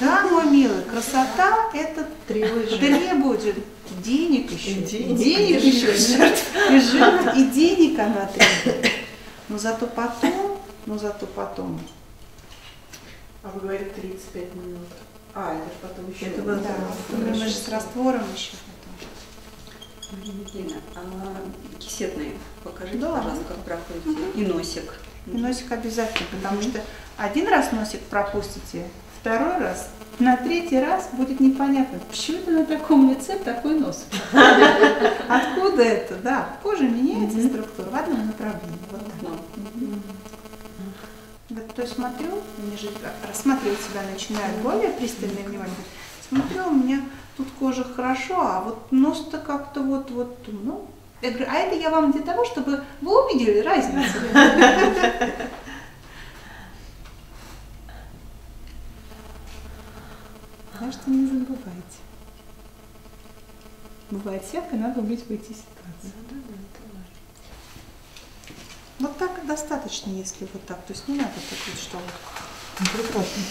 Да, мой милый, красота это Тревожит. требует денег еще. Денег, денег и еще. жертв. И жертв, и денег она требует. Но зато потом, но зато потом. А вы говорите 35 минут. А, это потом еще. Это вот, да, мы же с раствором еще потом. Евгеньевна, а кисетные покажите, Да. пожалуйста, как проходите. И носик. И носик обязательно, потому что один раз носик пропустите, второй раз, на третий раз будет непонятно, почему это на таком лице такой нос. Откуда это? Да, кожа меняется структура в одном направлении. Вот так. Ну, Вот, то есть смотрю, они же рассматривать себя начинают более пристальное внимание. Смотрю, у меня тут кожа хорошо, а вот нос-то как-то вот, вот, ну, я говорю, а это я вам для того, чтобы вы увидели разницу. Так что не забывайте. Бывает всякое, надо уметь выйти из ситуации. Вот так достаточно, если вот так. То есть не надо так вот, что вот. Прекрасно.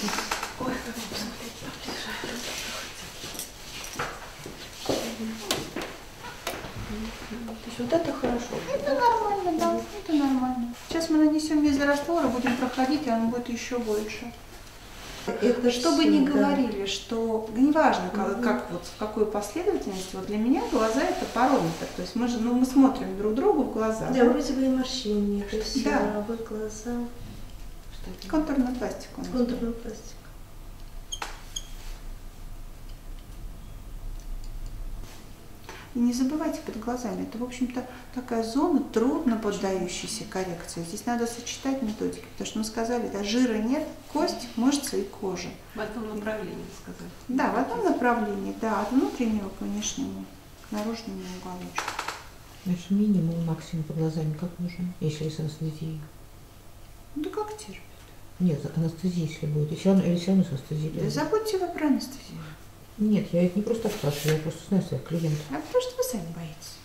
то есть вот это хорошо. Это нормально, да, это нормально. Сейчас мы нанесем весь раствор, будем проходить, и он будет еще больше. Это Что бы ни говорили, что неважно, как, как вот в какой последовательности, вот для меня глаза это парометр. То есть мы же, ну, мы смотрим друг другу в глаза. Да, вроде бы и морщин нет, и все, Да. а глаза, Контурная пластика у нас. И не забывайте под глазами. Это, в общем-то, такая зона, трудно поддающаяся коррекции. Здесь надо сочетать методики, потому что мы сказали, да, жира нет, кость, мышцы и кожа. В одном направлении сказать. Да, в одном направлении, да, от внутреннего к внешнему, к наружному уголочку. Значит, минимум, максимум по глазами как нужно, если с анестезией. Ну да как терпит? Нет, анестезия, если будет. Или все равно, или все равно с анестезией. Да забудьте вы про анестезию. Нет, я это не просто спрашиваю, я просто знаю своих клиентов. А потому что вы сами боитесь.